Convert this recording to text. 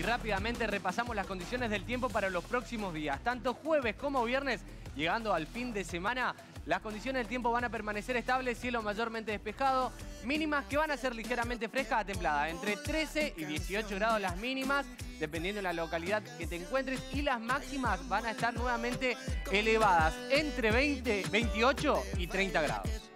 y rápidamente repasamos las condiciones del tiempo para los próximos días. Tanto jueves como viernes, llegando al fin de semana, las condiciones del tiempo van a permanecer estables, cielo mayormente despejado, mínimas que van a ser ligeramente frescas a templadas, entre 13 y 18 grados las mínimas, dependiendo de la localidad que te encuentres, y las máximas van a estar nuevamente elevadas, entre 20, 28 y 30 grados.